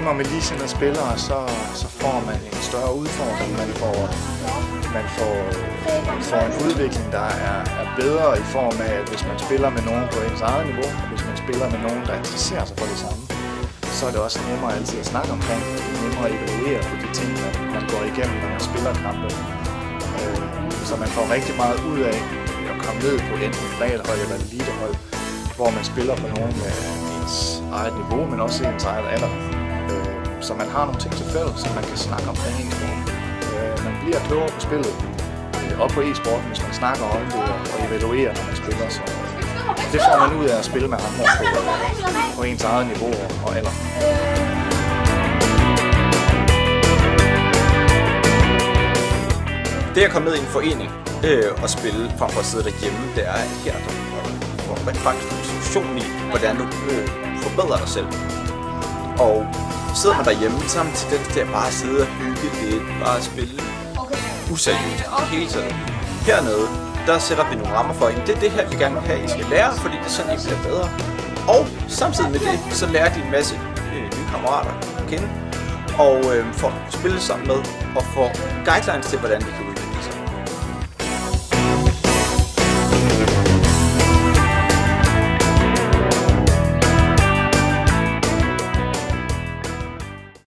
gamer med ligesindede spillere, så, så får man en større udfordring. Man får, man får, man får en udvikling, der er, er bedre i form af, at hvis man spiller med nogen på ens eget niveau, og hvis man spiller med nogen, der interesserer sig for det samme, så er det også nemmere altid at snakke omkring det. Det er nemmere at evaluere på de ting, man, man går igennem, når man spiller kampe. Øh, så man får rigtig meget ud af at komme ned på enten et hold eller elitehold, hvor man spiller på nogen af ens eget niveau, men også ens eget alder. Så man har nogle ting til fælles, som man kan snakke omkring e-sport. Øh, man bliver klogere på spillet, øh, og på e-sporten, hvis man snakker om det og, og evaluerer, når man spiller. Så det får man ud af at spille med andre på, på ens eget niveau og, alder. Det at komme ned i en forening øh, og spille frem for at sidde derhjemme, det er her, der får rent faktisk en diskussion i, hvordan du øh, forbedrer dig selv. Og sidder man derhjemme, så har man tendens til at bare sidde og hygge lidt, bare spille. Useriøst hele tiden. Hernede, der sætter vi nogle rammer for, at det er det her, vi gerne vil have, I skal lære, fordi det er sådan, I bliver bedre. Og samtidig med det, så lærer de en masse øh, nye kammerater at kende, og øh, får spille sammen med, og får guidelines til, hvordan de kan